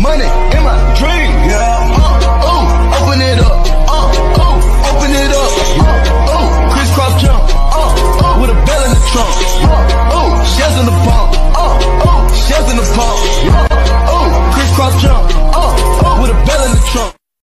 money in my dream. Yeah. Uh, uh, open it up. Uh, uh, open it up. Uh, uh, crisscross jump. Uh, uh, with a bell in the trunk. Uh, uh, shells in the pump. Uh, uh, shells in the pump. Uh, uh, crisscross jump. Uh, uh, with a bell in the trunk.